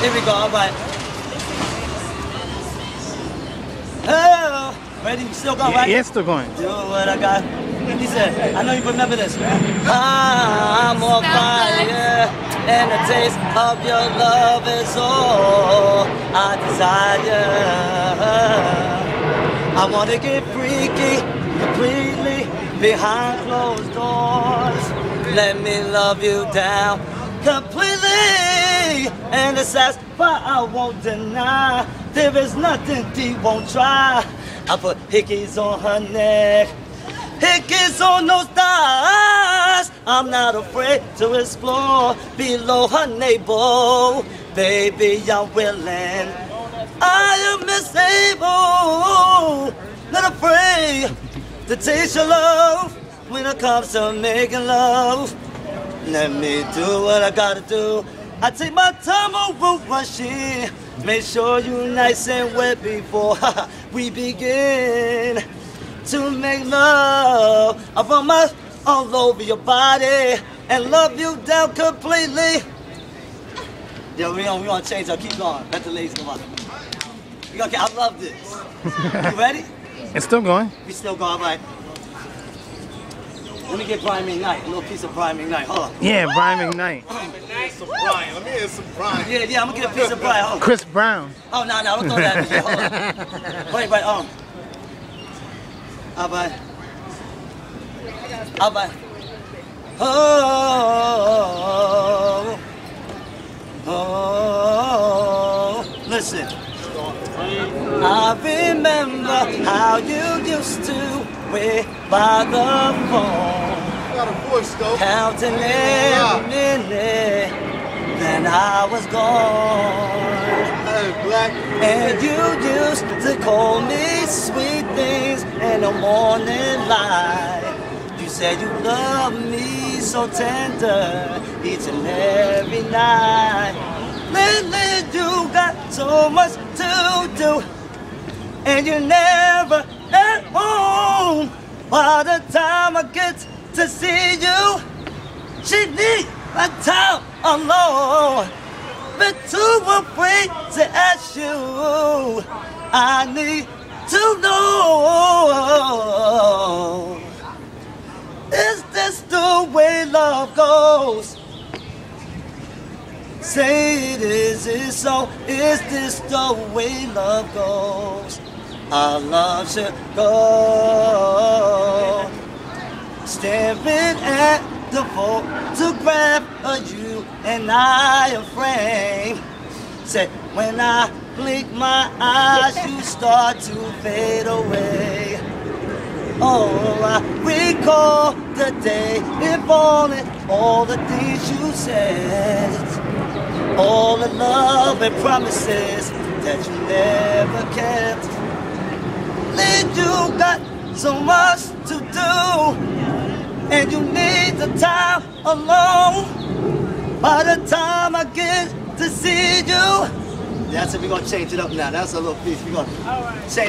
Here we go, all right. Oh, ready? Still going, right? Yeah, still going. Do what I got. He said, I know you remember this. Ah, I'm on fire, and the taste of your love is all I desire. I wanna get freaky, completely behind closed doors. Let me love you down completely, and it's as far I won't deny. There is nothing he won't try. I put hickeys on her neck. Hickeys on those thighs. I'm not afraid to explore below her navel. Baby, I'm willing. I am disabled, not afraid to taste your love when it comes to making love. Let me do what I gotta do. I take my time over rushing. Make sure you nice and wet before we begin to make love. I run my all over your body and love you down completely. Yeah, we don't, we want to change. I'll keep going. Let the ladies come on. We gonna, I love this. You ready? It's still going. We still going, all right. Let me get Brian McKnight, a little piece of Brian McKnight. Hold on. Yeah, Brian McKnight. Some Brian. Let me hear some Brian. Yeah, yeah, I'm gonna get a piece of Brian. Hold on. Chris Brown. Oh, no, no, don't throw that in there. Hold on. Wait, wait, um. All right. All right. Oh, oh, listen. I remember how you used to wait by the phone. You got a voice though. Counting every minute, then I was gone. Hey, black. And you used to call me sweet things in the morning light. You said you love me so tender each and every night. Lately you got so much to do, and you're never at home. By the time I get to see you, she need a time alone. But too afraid to ask you. I need to know. Is this the way love goes? Say it is it so? Is this the way love goes? Our love should go. Staring at the photograph of you and I I a frame. Said when I blink my eyes, you start to fade away. Oh, I recall the day, if all the things you said, all the love and promises that you never kept. Then you got so much to do and you need the time alone. By the time I get to see you, that's it. We're gonna change it up now. That's a little piece. We're gonna change.